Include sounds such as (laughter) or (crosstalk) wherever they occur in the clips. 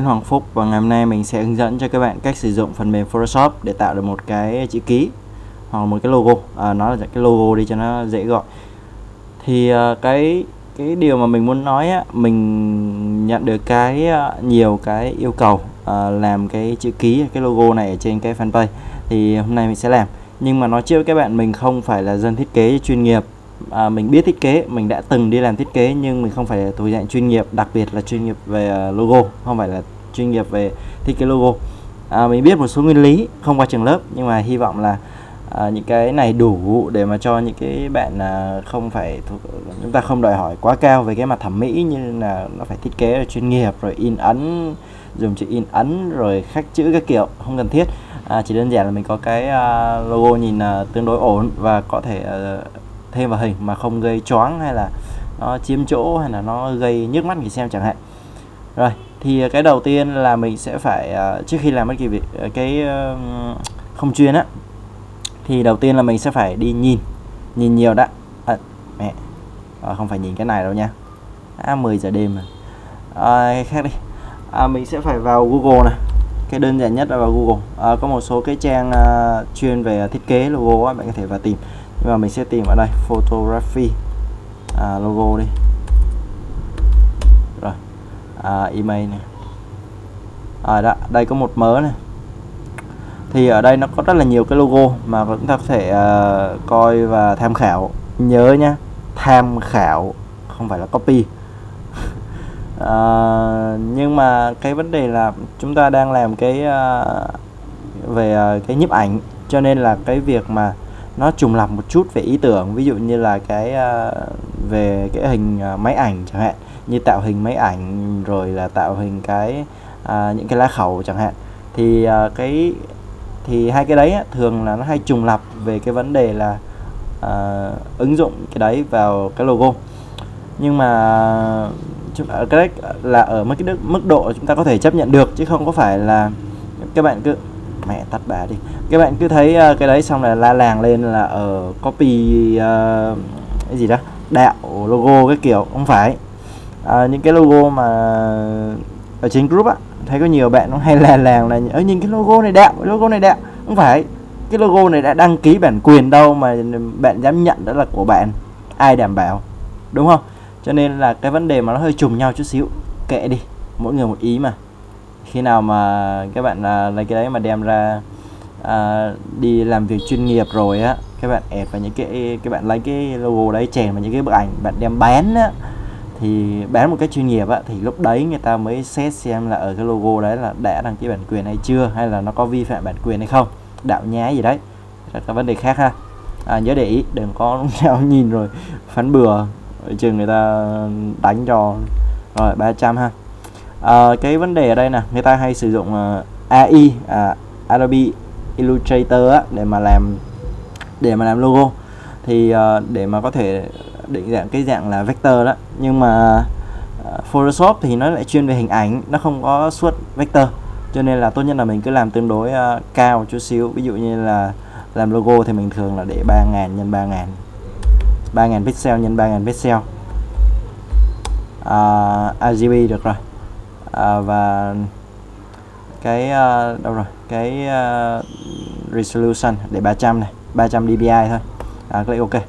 Nguyễn Hoàng Phúc và ngày hôm nay mình sẽ hướng dẫn cho các bạn cách sử dụng phần mềm Photoshop để tạo được một cái chữ ký hoặc một cái logo. À, nó là cái logo đi cho nó dễ gọi. Thì à, cái cái điều mà mình muốn nói á, mình nhận được cái à, nhiều cái yêu cầu à, làm cái chữ ký cái logo này ở trên cái fanpage thì hôm nay mình sẽ làm. Nhưng mà nói trước các bạn mình không phải là dân thiết kế chuyên nghiệp à, mình biết thiết kế mình đã từng đi làm thiết kế nhưng mình không phải là thuộc dạng chuyên nghiệp đặc biệt là chuyên nghiệp về à, logo không phải là chuyên nghiệp về thiết kế logo. À, mình biết một số nguyên lý không qua trường lớp nhưng mà hy vọng là à, những cái này đủ để mà cho những cái bạn à, không phải thuộc, chúng ta không đòi hỏi quá cao về cái mặt thẩm mỹ như là nó phải thiết kế là chuyên nghiệp rồi in ấn dùng chữ in ấn rồi khắc chữ các kiểu không cần thiết. À, chỉ đơn giản là mình có cái uh, logo nhìn uh, tương đối ổn và có thể uh, thêm vào hình mà không gây choáng hay là nó chiếm chỗ hay là nó gây nhức mắt người xem chẳng hạn. Rồi thì cái đầu tiên là mình sẽ phải uh, trước khi làm bất kỳ việc à, cái uh, không chuyên á thì đầu tiên là mình sẽ phải đi nhìn nhìn nhiều đã. À, mẹ à, không phải nhìn cái này đâu nha. À, 10 giờ đêm mà à, khác đi. À, mình sẽ phải vào Google này. Cái đơn giản nhất là vào Google. À, có một số cái trang uh, chuyên về thiết kế logo á, bạn có thể vào tìm và mình sẽ tìm ở đây photography. À, logo đi. Rồi. À, email này. À, đó, đây có một mớ này. Thì ở đây nó có rất là nhiều cái logo mà chúng ta có thể uh, coi và tham khảo. Nhớ nhá tham khảo không phải là copy. Uh, (laughs) nhưng mà cái vấn đề là chúng ta đang làm cái uh, về uh, cái nhiếp ảnh. Cho nên là cái việc mà nó trùng lặp một chút về ý tưởng ví dụ như là cái ờ, về cái hình ờ, máy ảnh chẳng hạn như tạo hình máy ảnh rồi là tạo hình cái ờ, những cái lá khẩu chẳng hạn. Thì cái thì hai cái đấy á, thường là nó hay trùng lặp về cái vấn đề là uh, ứng dụng cái đấy vào cái logo. Nhưng mà cái đấy là ở mức cái mức độ chúng ta có thể chấp nhận được chứ không có phải là các bạn cứ mẹ tắt bà đi. Các bạn cứ thấy uh, cái đấy xong là la làng lên là ở copy uh, cái gì đó đạo logo cái kiểu. Không phải. Uh, những cái logo mà ở trên group á thấy có nhiều bạn nó hay là làng là ở nhìn cái logo này đạo, logo này đạo, không phải. Cái logo này đã đăng ký bản quyền đâu mà bạn dám nhận đó là của bạn. Ai đảm bảo? Đúng không? Cho nên là cái vấn đề mà nó hơi trùng nhau chút xíu. Kệ đi. Mỗi người một ý mà khi nào mà các bạn à, lấy cái đấy mà đem ra à, đi làm việc chuyên nghiệp rồi á các bạn ép vào những cái các bạn lấy cái logo đấy chèn vào những cái bức ảnh bạn đem bán á thì bán một cái chuyên nghiệp á, thì lúc đấy người ta mới xét xem là ở cái logo đấy là đã đăng ký bản quyền hay chưa hay là nó có vi phạm bản quyền hay không. Đạo nhái gì đấy là vấn đề khác ha. À, nhớ để ý đừng có (laughs) lúc nào nhìn rồi phán bừa ở trường người ta đánh cho. Rồi 300 ha à, cái vấn đề ở đây nè người ta hay sử dụng ờ, uh, AI à, Adobe Illustrator á, để mà làm để mà làm logo. Thì uh, để mà có thể định dạng cái dạng là vector đó. Nhưng mà uh, Photoshop thì nó lại chuyên về hình ảnh nó không có suốt vector. Cho nên là tốt nhất là mình cứ làm tương đối uh, cao chút xíu. Ví dụ như là làm logo thì mình thường là để 3.000 nhân 3.000 3.000 pixel nhân 3.000 pixel. Uh, RGB được rồi à, và cái uh, đâu rồi? Cái uh, resolution để 300 này 300 dpi thôi. À, click ok.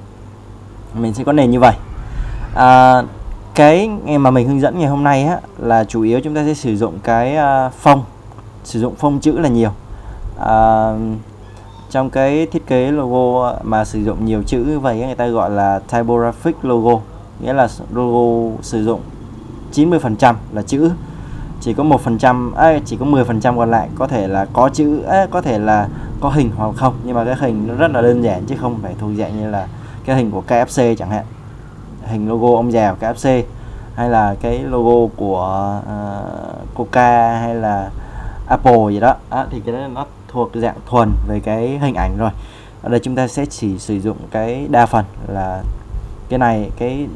Mình sẽ có nền như vậy. À, cái mà mình hướng dẫn ngày hôm nay á, là chủ yếu chúng ta sẽ sử dụng cái uh, phông. Sử dụng phông chữ là nhiều. À, trong cái thiết kế logo mà sử dụng nhiều chữ vậy người ta gọi là typographic logo. Nghĩa là logo sử dụng 90% là chữ chỉ có một phần trăm chỉ có 10 phần trăm còn lại có thể là có chữ ấy, có thể là có hình hoặc không. Nhưng mà cái hình nó rất là đơn giản chứ không phải thuộc dạng như là cái hình của KFC chẳng hạn. Hình logo ông già của KFC hay là cái logo của uh, Coca hay là Apple gì đó. À, thì cái đó nó thuộc dạng thuần về cái hình ảnh rồi. Ở đây chúng ta sẽ chỉ sử dụng cái đa phần là cái này cái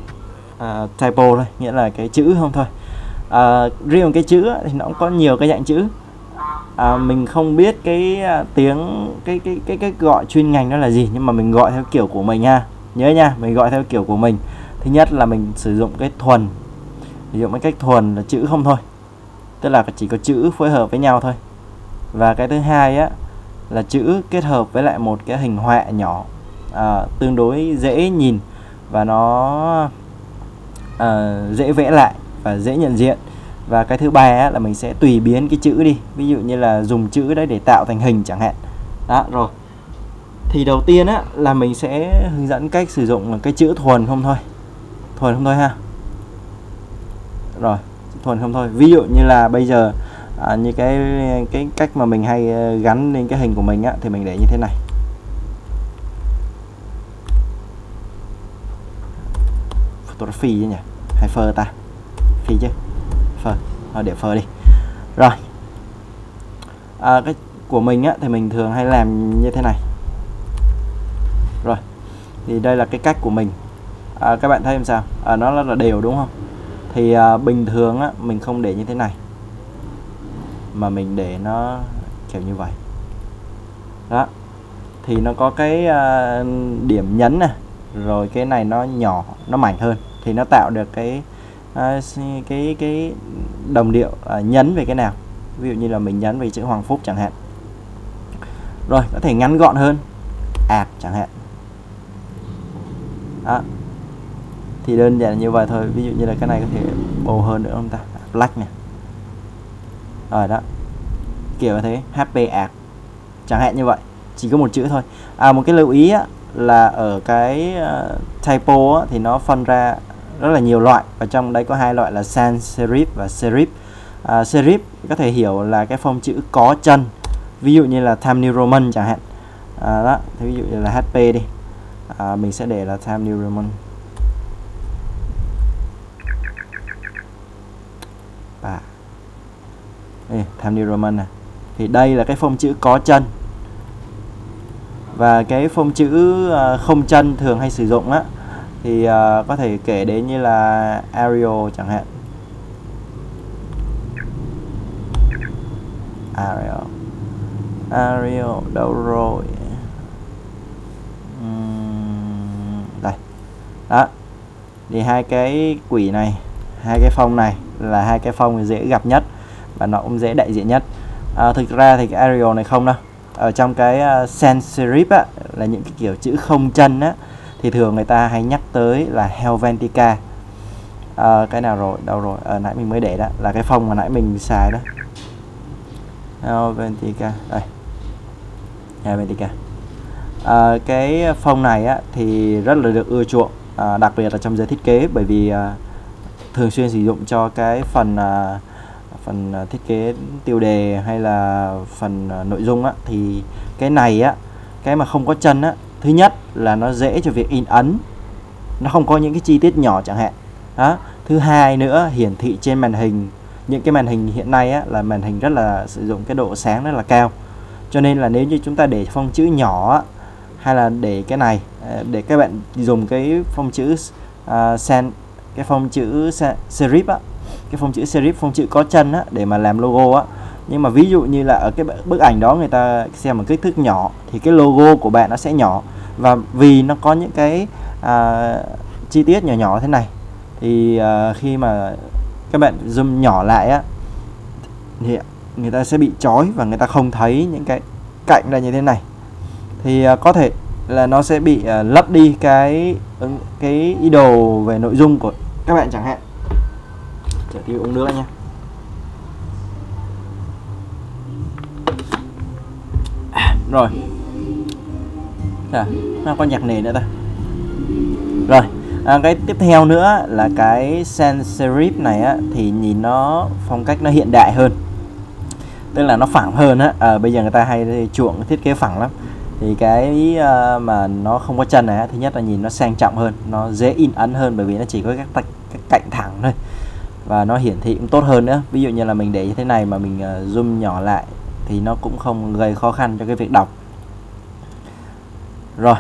uh, typo thôi nghĩa là cái chữ không thôi à, riêng cái chữ thì nó cũng có nhiều cái dạng chữ. À, mình không biết cái à, tiếng cái, cái cái cái gọi chuyên ngành đó là gì nhưng mà mình gọi theo kiểu của mình nha. Nhớ nha mình gọi theo kiểu của mình. Thứ nhất là mình sử dụng cái thuần. Sử dụng cái cách thuần là chữ không thôi. Tức là chỉ có chữ phối hợp với nhau thôi. Và cái thứ hai á là chữ kết hợp với lại một cái hình họa nhỏ à, tương đối dễ nhìn và nó à, dễ vẽ lại và dễ nhận diện. Và cái thứ ba là mình sẽ tùy biến cái chữ đi. Ví dụ như là dùng chữ đấy để tạo thành hình chẳng hạn. Đó rồi. Thì đầu tiên á là mình sẽ hướng dẫn cách sử dụng cái chữ thuần không thôi. Thuần không thôi ha. Rồi thuần không thôi. Ví dụ như là bây giờ à, như cái cái cách mà mình hay ờ, gắn lên cái hình của mình á thì mình để như thế này. Photography nhỉ? Hay phơ ta? Phi chứ. Phơ thôi để phơ đi. Rồi. À, cái của mình á thì mình thường hay làm như thế này. Rồi. Thì đây là cái cách của mình. À, các bạn thấy làm sao? À, nó rất là đều đúng không? Thì à, bình thường á mình không để như thế này. Mà mình để nó kiểu như vậy. Đó. Thì nó có cái à, điểm nhấn này rồi cái này nó nhỏ nó mảnh hơn. Thì nó tạo được cái À, cái cái đồng điệu à, nhấn về cái nào? Ví dụ như là mình nhấn về chữ Hoàng Phúc chẳng hạn. Rồi có thể ngắn gọn hơn. Ạc chẳng hạn. Đó. thì đơn giản như vậy thôi. Ví dụ như là cái này có thể bầu hơn nữa không ta? À, black nè. Rồi đó. Kiểu thế. HP ạc. Chẳng hạn như vậy. Chỉ có một chữ thôi. À một cái lưu ý á, là ở cái uh, typo á, thì nó phân ra rất là nhiều loại. Và trong đấy có hai loại là sans serif và serif. À, serif có thể hiểu là cái phông chữ có chân. Ví dụ như là Times New Roman chẳng hạn. À, đó thì ví dụ như là HP đi. À, mình sẽ để là Times New Roman và đây, New Roman này thì đây là cái phông chữ có chân. Và cái phông chữ à, không chân thường hay sử dụng á thì uh, có thể kể đến như là Arial chẳng hạn. Arial Arial đâu rồi uhm, đây. Đó. Thì hai cái quỷ này hai cái phong này là hai cái phong dễ gặp nhất và nó cũng dễ đại diện nhất. À, thực ra thì cái Arial này không đâu. Ở trong cái uh, sans serif á là những cái kiểu chữ không chân á thì thường người ta hay nhắc tới là Helvetica. À, cái nào rồi? Đâu rồi? À, nãy mình mới để đó. Là cái phông mà nãy mình xài đó. Helvetica. Đây. Helvetica. À, cái phông này á thì rất là được ưa chuộng. À, đặc biệt là trong giới thiết kế bởi vì à, thường xuyên sử dụng cho cái phần à, phần thiết kế tiêu đề hay là phần nội dung á. Thì cái này á cái mà không có chân á thứ nhất là nó dễ cho việc in ấn. Nó không có những cái chi tiết nhỏ chẳng hạn. Đó. Thứ hai nữa hiển thị trên màn hình. Những cái màn hình hiện nay á, là màn hình rất là sử dụng cái độ sáng rất là cao. Cho nên là nếu như chúng ta để phông chữ nhỏ á, hay là để cái này ờ, để các bạn dùng cái phông chữ uh, sen cái phông chữ serif á cái phông chữ serif phông chữ có chân á để mà làm logo á nhưng mà ví dụ như là ở cái bức ảnh đó người ta xem một kích thước nhỏ thì cái logo của bạn nó sẽ nhỏ. Và vì nó có những cái à, chi tiết nhỏ nhỏ thế này thì à, khi mà các bạn zoom nhỏ lại á thì người ta sẽ bị chói và người ta không thấy những cái cạnh là như thế này. Thì à, có thể là nó sẽ bị à, lấp đi cái cái ý đồ về nội dung của các bạn chẳng hạn. Trở tiêu uống nước nha. Rồi. À, nó có nhạc nền nữa ta. Rồi à, cái tiếp theo nữa là cái sans serif này á thì nhìn nó phong cách nó hiện đại hơn. Tức là nó phẳng hơn á. À, bây giờ người ta hay chuộng thiết kế phẳng lắm. Thì cái uh, mà nó không có chân này thứ nhất là nhìn nó sang trọng hơn nó dễ in ấn hơn bởi vì nó chỉ có các, các cạnh thẳng thôi. Và nó hiển thị cũng tốt hơn nữa. Ví dụ như là mình để như thế này mà mình uh, zoom nhỏ lại thì nó cũng không gây khó khăn cho cái việc đọc. Rồi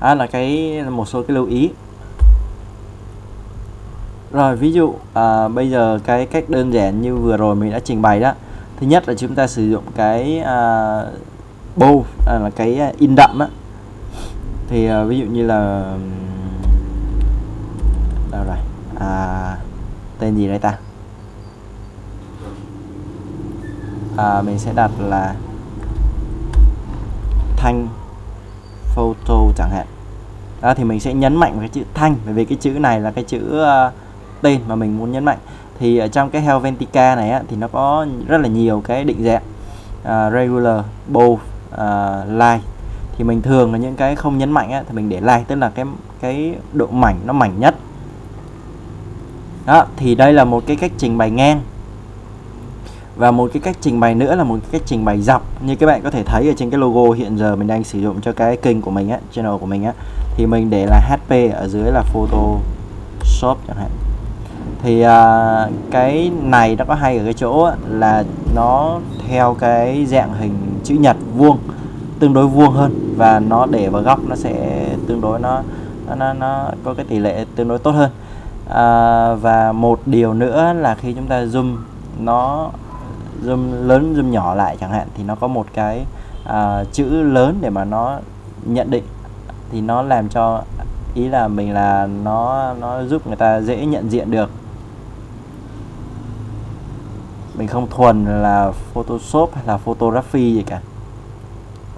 đó là cái một số cái lưu ý. Rồi ví dụ à, bây giờ cái cách đơn giản như vừa rồi mình đã trình bày đó. Thứ nhất là chúng ta sử dụng cái à, bow à, là cái à, in đậm á. Thì à, ví dụ như là đâu rồi? À, tên gì đây ta? À, mình sẽ đặt là thanh photo chẳng hạn. Đó thì mình sẽ nhấn mạnh cái chữ thanh bởi vì cái chữ này là cái chữ uh, tên mà mình muốn nhấn mạnh. Thì ở trong cái Helvetica này á, thì nó có rất là nhiều cái định dạng uh, regular, bold, uh, line. Thì mình thường là những cái không nhấn mạnh á, thì mình để line tức là cái cái độ mảnh nó mảnh nhất. Đó thì đây là một cái cách trình bày ngang và một cái cách trình bày nữa là một cái cách trình bày dọc. Như các bạn có thể thấy ở trên cái logo hiện giờ mình đang sử dụng cho cái kênh của mình á channel của mình á thì mình để là HP ở dưới là Photoshop chẳng hạn. Thì uh, cái này nó có hay ở cái chỗ là nó theo cái dạng hình chữ nhật vuông tương đối vuông hơn. Và nó để vào góc nó sẽ tương đối nó nó nó, nó có cái tỷ lệ tương đối tốt hơn. À, và một điều nữa là khi chúng ta zoom nó zoom lớn zoom nhỏ lại chẳng hạn thì nó có một cái uh, chữ lớn để mà nó nhận định. Thì nó làm cho ý là mình là nó nó giúp người ta dễ nhận diện được. Mình không thuần là Photoshop hay là photography gì cả.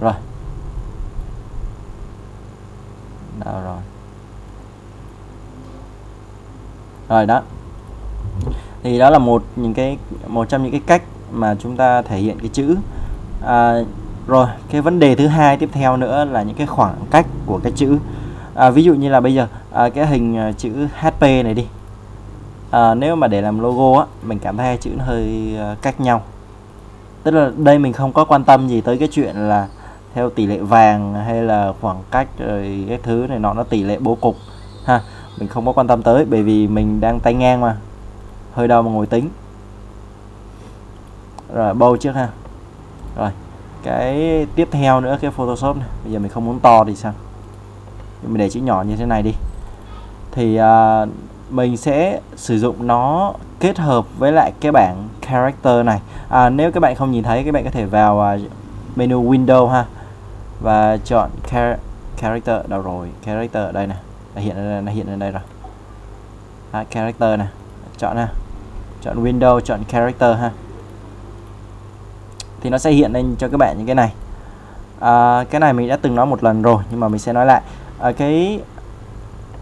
Rồi. Đâu rồi. Rồi đó. Thì đó là một những cái một trong những cái cách mà chúng ta thể hiện cái chữ. À, rồi cái vấn đề thứ hai tiếp theo nữa là những cái khoảng cách của cái chữ. À, ví dụ như là bây giờ à, cái hình à, chữ HP này đi. À, nếu mà để làm logo á mình cảm thấy hai chữ nó hơi à, cách nhau. Tức là đây mình không có quan tâm gì tới cái chuyện là theo tỷ lệ vàng hay là khoảng cách rồi cái thứ này nọ nó tỷ lệ bố cục ha. Mình không có quan tâm tới bởi vì mình đang tay ngang mà. Hơi đau mà ngồi tính rồi bâu trước ha. Rồi cái tiếp theo nữa cái Photoshop này. Bây giờ mình không muốn to thì sao? Mình để chữ nhỏ như thế này đi. Thì uh, mình sẽ sử dụng nó kết hợp với lại cái bảng character này. À, nếu các bạn không nhìn thấy các bạn có thể vào uh, menu window ha và chọn char character. Đâu rồi? Character ở đây nè. À, nó hiện ở nó hiện lên đây rồi. À, character nè. Chọn ha. Chọn window chọn character ha thì nó sẽ hiện lên cho các bạn những cái này. À, cái này mình đã từng nói một lần rồi nhưng mà mình sẽ nói lại. À, cái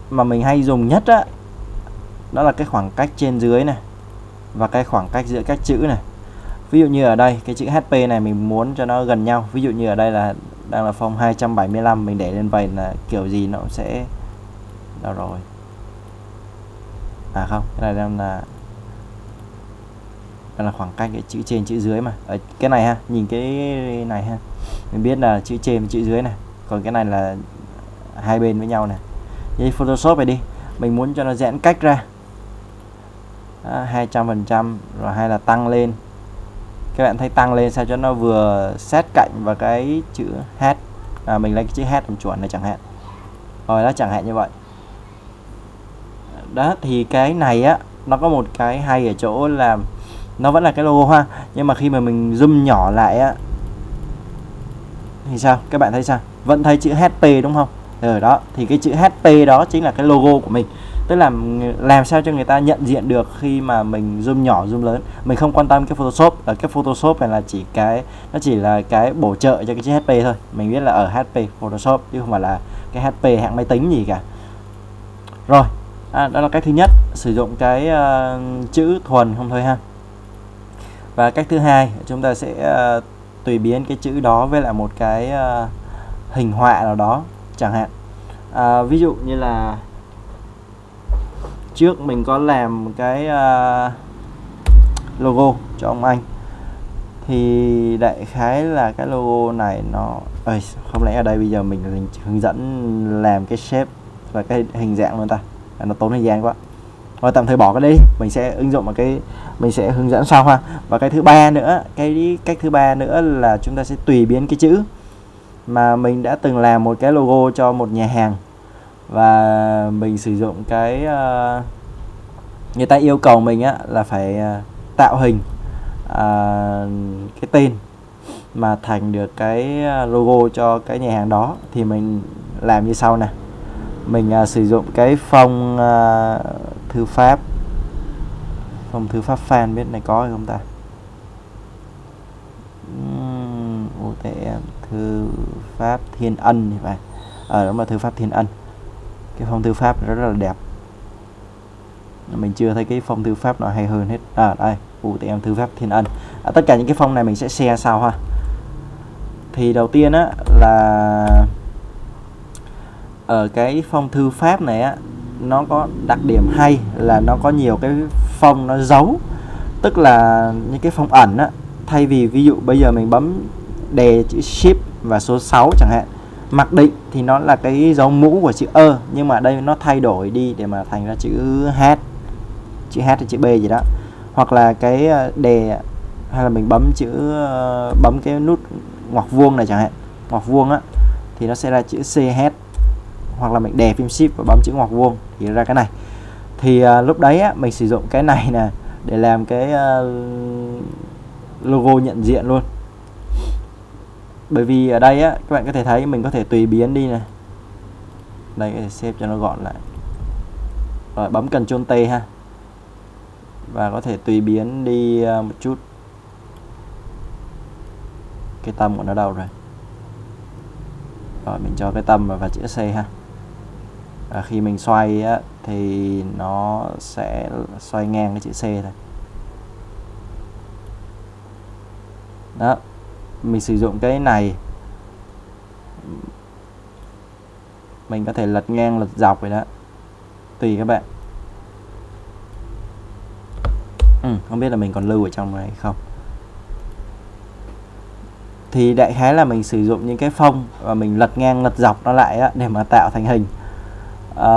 mà mình hay dùng nhất á đó là cái khoảng cách trên dưới này và cái khoảng cách giữa các chữ này. Ví dụ như ở đây cái chữ HP này mình muốn cho nó gần nhau. Ví dụ như ở đây là đang là phong 275 mình để lên vậy là kiểu gì nó cũng sẽ đâu rồi? À không cái này đang là là khoảng cách cái chữ trên chữ dưới mà. Ở cái này ha nhìn cái này ha. Mình biết là chữ trên chữ dưới này. Còn cái này là hai bên với nhau này. Như Photoshop này đi mình muốn cho nó giãn cách ra. Hai trăm phần trăm rồi hay là tăng lên. Các bạn thấy tăng lên sao cho nó vừa sát cạnh và cái chữ h. À, mình lấy cái chữ h làm chuẩn này chẳng hạn. Rồi đó chẳng hạn như vậy. Đó thì cái này á nó có một cái hay ở chỗ là nó vẫn là cái logo hoa nhưng mà khi mà mình zoom nhỏ lại á thì sao? Các bạn thấy sao? Vẫn thấy chữ HP đúng không? Ở đó thì cái chữ HP đó chính là cái logo của mình. Tức là làm sao cho người ta nhận diện được khi mà mình zoom nhỏ zoom lớn. Mình không quan tâm cái Photoshop. Là cái Photoshop này là chỉ cái nó chỉ là cái bổ trợ cho cái chữ HP thôi. Mình biết là ở HP Photoshop chứ không phải là cái HP hạng máy tính gì cả. Rồi à, đó là cách thứ nhất sử dụng cái uh, chữ thuần không thôi ha và cách thứ hai chúng ta sẽ uh, tùy biến cái chữ đó với lại một cái uh, hình họa nào đó chẳng hạn. À, ví dụ như là trước mình có làm cái uh, logo cho ông anh thì đại khái là cái logo này nó Ê, không lẽ ở đây bây giờ mình hướng dẫn làm cái shape và cái hình dạng luôn ta? Nó tốn thời gian quá và tạm thời bỏ cái đi, mình sẽ ứng dụng một cái mình sẽ hướng dẫn sau ha. Và cái thứ ba nữa cái cách thứ ba nữa là chúng ta sẽ tùy biến cái chữ mà mình đã từng làm một cái logo cho một nhà hàng. Và mình sử dụng cái uh, người ta yêu cầu mình á là phải uh, tạo hình uh, cái tên mà thành được cái logo cho cái nhà hàng đó. Thì mình làm như sau nè. Mình uh, sử dụng cái phong uh, thư pháp. Phong thư pháp fan biết này có hay không ta? Để thư pháp thiên ân thì phải. Ở à, đó là thư pháp thiên ân. Cái phong thư pháp rất là đẹp. Mình chưa thấy cái phong thư pháp nào hay hơn hết. À đây UTM thư pháp thiên ân. À, tất cả những cái phong này mình sẽ share sau ha. Thì đầu tiên á là ở cái phong thư pháp này á nó có đặc điểm hay là nó có nhiều cái phong nó giấu. Tức là những cái phong ẩn á, thay vì ví dụ bây giờ mình bấm đề chữ ship và số 6 chẳng hạn, mặc định thì nó là cái dấu mũ của chữ ơ, nhưng mà đây nó thay đổi đi để mà thành ra chữ h chữ h hay chữ b gì đó. Hoặc là cái ờ, đè đề hay là mình bấm chữ ờ, bấm cái nút ngoặc vuông này chẳng hạn. Ngoặc vuông á, thì nó sẽ ra chữ ch hoặc là mình đè phim shift và bấm chữ ngoặc vuông thì ra cái này. Thì uh, lúc đấy á, mình sử dụng cái này nè để làm cái uh, logo nhận diện luôn. Bởi vì ở đây á các bạn có thể thấy mình có thể tùy biến đi nè. Đây có thể xếp cho nó gọn lại. Rồi bấm cần chôn T ha. Và có thể tùy biến đi uh, một chút. Cái tâm của nó đâu rồi? Rồi mình cho cái tâm và chữ C ha à, khi mình xoay á, thì nó sẽ xoay ngang cái chữ C thôi. Đó mình sử dụng cái này. Mình có thể lật ngang lật dọc vậy đó. Tùy các bạn. Ừ, không biết là mình còn lưu ở trong này không? Thì đại khái là mình sử dụng những cái phông và mình lật ngang lật dọc nó lại á, để mà tạo thành hình à,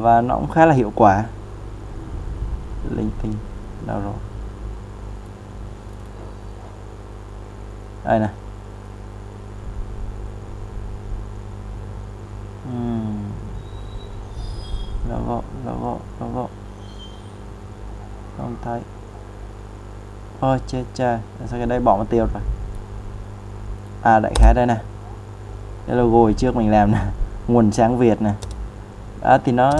và nó cũng khá là hiệu quả. Linh tinh đâu rồi. Đây nè. Uhm. logo logo logo không thấy. Ôi chết cha sao cái đây bỏ mất tiêu rồi? À đại khái đây nè. Cái logo trước mình làm nè. (laughs) Nguồn sáng Việt nè à, thì nó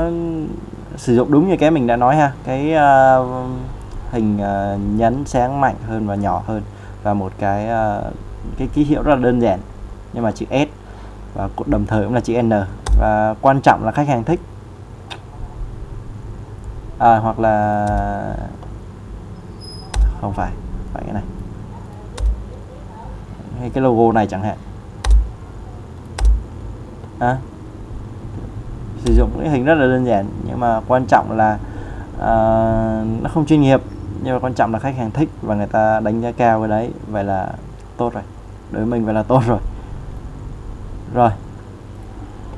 sử dụng đúng như cái mình đã nói ha. Cái uh, hình uh, nhấn sáng mạnh hơn và nhỏ hơn và một cái uh, cái ký hiệu rất là đơn giản nhưng mà chữ S và đồng thời cũng là chữ N. Và quan trọng là khách hàng thích. À, hoặc là không phải phải cái này. Hay cái logo này chẳng hạn. À, sử dụng cái hình rất là đơn giản nhưng mà quan trọng là uh, nó không chuyên nghiệp nhưng mà quan trọng là khách hàng thích và người ta đánh giá cao cái đấy vậy là tốt rồi. Đối với mình vậy là tốt rồi. Rồi.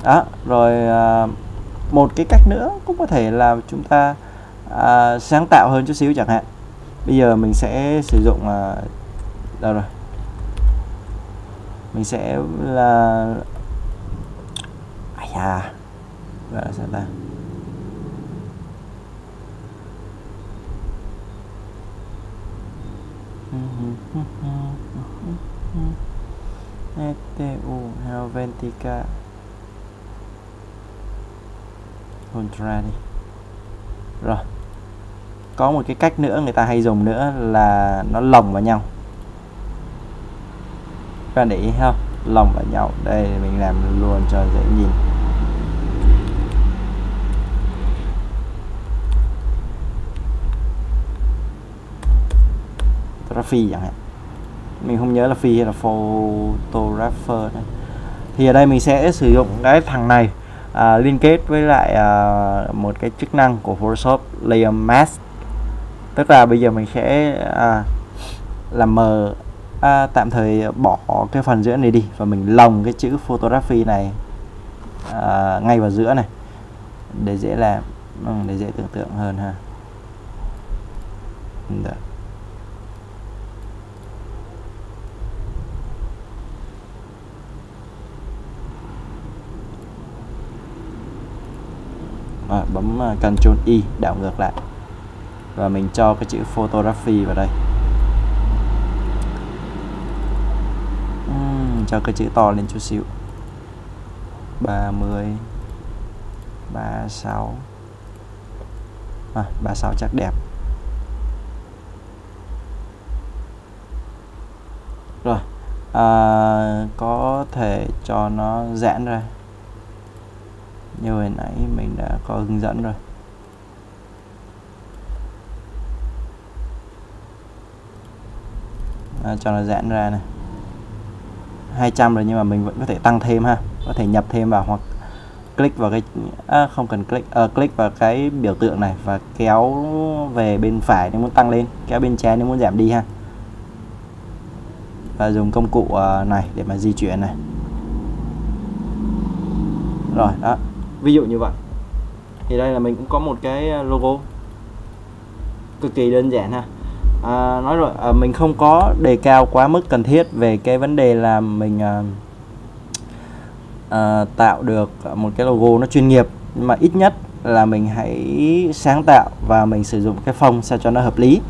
Đó rồi uh, một cái cách nữa cũng có thể là chúng ta uh, sáng tạo hơn chút xíu chẳng hạn. Bây giờ mình sẽ sử dụng uh, đâu rồi? Mình sẽ là ai à gọi là. Sao ta ETU Helvetica. Ultra đi. Rồi. Có một cái cách nữa người ta hay dùng nữa là nó lồng vào nhau. Các bạn để ý không lồng vào nhau. Đây, mình làm luôn cho dễ nhìn. Photography chẳng hạn mình không nhớ là phi hay là photographer đấy. thì ở đây mình sẽ sử dụng cái thằng này à, liên kết với lại à, một cái chức năng của Photoshop Layer Mask tức là bây giờ mình sẽ à, làm mờ à, tạm thời bỏ cái phần giữa này đi và mình lồng cái chữ photography này à, ngay vào giữa này để dễ làm ừ, để dễ tưởng tượng hơn ha Được. À, bấm à, Ctrl Y e đảo ngược lại. Và mình cho cái chữ photography vào đây. Uhm, cho cái chữ to lên chút xíu. 30 36 à, 36 chắc đẹp. Rồi à, có thể cho nó giãn ra như hồi nãy mình đã có hướng dẫn rồi. À, cho nó giãn ra này. 200 rồi nhưng mà mình vẫn có thể tăng thêm ha. Có thể nhập thêm vào hoặc click vào cái à, không cần click à, click vào cái biểu tượng này và kéo về bên phải nếu muốn tăng lên kéo bên trái nếu muốn giảm đi ha. Và dùng công cụ ờ, này để mà di chuyển này. Rồi đó ví dụ như vậy. Thì đây là mình cũng có một cái ờ, logo. Cực kỳ đơn giản ha. À, nói rồi à, mình không có đề cao quá mức cần thiết về cái vấn đề là mình à, à, tạo được một cái logo nó chuyên nghiệp. Nhưng mà ít nhất là mình hãy sáng tạo và mình sử dụng cái phông sao cho nó hợp lý.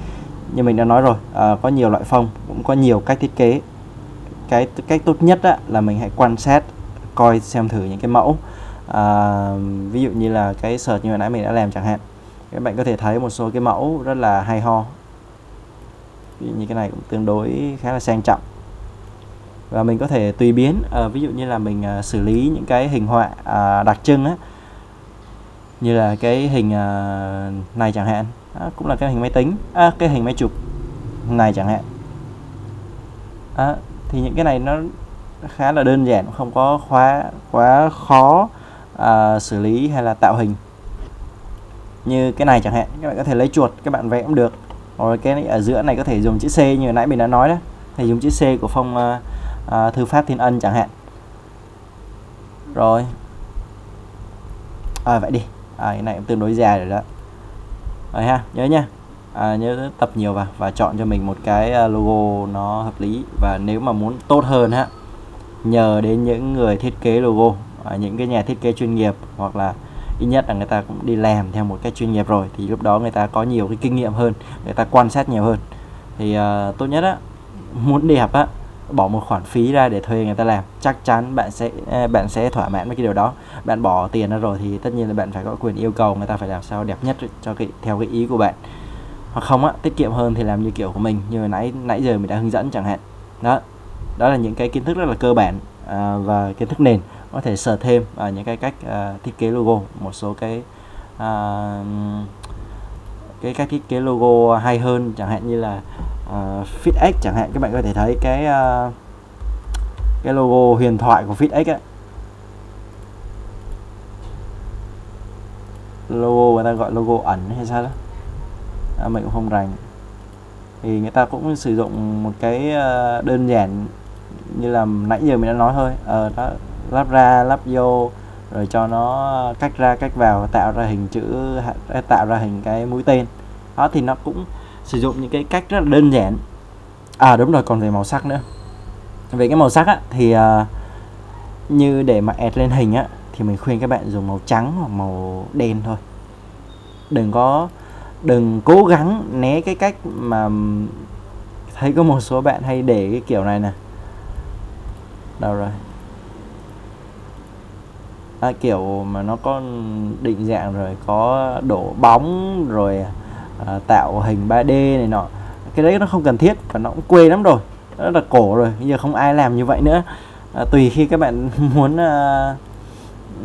Như mình đã nói rồi à, có nhiều loại phông cũng có nhiều cách thiết kế. Cái cách tốt nhất á, là mình hãy quan sát coi xem thử những cái mẫu à, ví dụ như là cái search như hồi nãy mình đã làm chẳng hạn các bạn có thể thấy một số cái mẫu rất là hay ho. Như cái này cũng tương đối khá là sang trọng. Và mình có thể tùy biến à, ví dụ như là mình à, xử lý những cái hình họa à, đặc trưng á như là cái hình à, này chẳng hạn à, cũng là cái hình máy tính à, cái hình máy chụp này chẳng hạn. À, thì những cái này nó khá là đơn giản không có khóa quá khó uh, xử lý hay là tạo hình. Như cái này chẳng hạn các bạn có thể lấy chuột các bạn vẽ cũng được. Rồi cái ở giữa này có thể dùng chữ C như nãy mình đã nói đó. Thì dùng chữ C của phong uh, uh, thư pháp thiên ân chẳng hạn. Rồi. À, vậy đi. À, cái này cũng tương đối dài rồi đó. Rồi ha nhớ nha. À, nhớ tập nhiều vào và chọn cho mình một cái logo nó hợp lý. Và nếu mà muốn tốt hơn ha nhờ đến những người thiết kế logo. Ờ, những cái nhà thiết kế chuyên nghiệp hoặc là ít nhất là người ta cũng đi làm theo một cách chuyên nghiệp rồi thì lúc đó người ta có nhiều cái kinh nghiệm hơn người ta quan sát nhiều hơn. Thì uh, tốt nhất á muốn đẹp á bỏ một khoản phí ra để thuê người ta làm. Chắc chắn bạn sẽ ờ, bạn sẽ thỏa mãn với cái điều đó. Bạn bỏ tiền ra rồi thì tất nhiên là bạn phải có quyền yêu cầu người ta phải làm sao đẹp nhất cho cái theo cái ý của bạn. Hoặc không á tiết kiệm hơn thì làm như kiểu của mình như nãy nãy giờ mình đã hướng dẫn chẳng hạn. Đó đó là những cái kiến thức rất là cơ bản à, và kiến thức nền có thể sở thêm à, những cái cách à, thiết kế logo. Một số cái à, cái cách thiết kế logo hay hơn chẳng hạn như là à, uh, FitX chẳng hạn. Các bạn có thể thấy cái uh, cái logo huyền thoại của FitX ấy. logo người ta gọi logo ẩn hay sao đó. À, mình cũng không rành. Thì người ta cũng sử dụng một cái uh, đơn giản như là nãy giờ mình đã nói thôi. Ờ uh, đó lắp ra lắp vô rồi cho nó cách ra cách vào tạo ra hình chữ à, tạo ra hình cái mũi tên. Đó thì nó cũng sử dụng những cái cách rất là đơn giản. À đúng rồi còn về màu sắc nữa. Về cái màu sắc á thì uh, như để mà add lên hình á thì mình khuyên các bạn dùng màu trắng hoặc màu đen thôi. Đừng có đừng cố gắng né cái cách mà thấy có một số bạn hay để cái kiểu này nè. Đâu rồi? À, kiểu mà nó có định dạng rồi có đổ bóng rồi à, tạo hình 3D này nọ. Cái đấy nó không cần thiết và nó cũng quê lắm rồi nó là cổ rồi bây giờ không ai làm như vậy nữa. À, tùy khi các bạn (laughs) muốn à,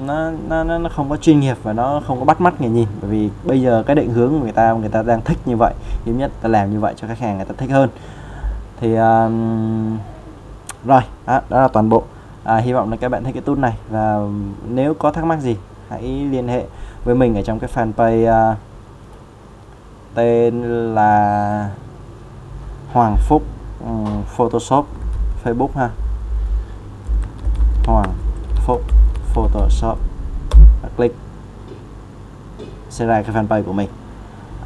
nó, nó nó không có chuyên nghiệp và nó không có bắt mắt người nhìn. Bởi vì bây giờ cái định hướng của người ta người ta đang thích như vậy ít nhất là làm như vậy cho khách hàng người ta thích hơn. Thì uh, rồi đó, đó là toàn bộ à, hy vọng là các bạn thích cái tool này. Và nếu có thắc mắc gì hãy liên hệ với mình ở trong cái fanpage uh, tên là Hoàng Phúc um, Photoshop Facebook ha. Hoàng Phúc Photoshop. Và click sẽ ra cái fanpage của mình.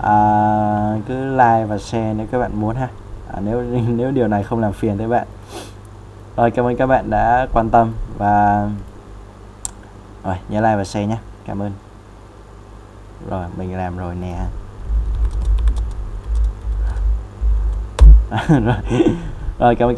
À, cứ like và share nếu các bạn muốn ha. À, nếu (laughs) nếu điều này không làm phiền tới bạn rồi, cảm ơn các bạn đã quan tâm và rồi, nhớ like và share nhé. Cảm ơn. Rồi, mình làm rồi nè. (laughs) Rồi (laughs) rồi, cảm ơn các bạn.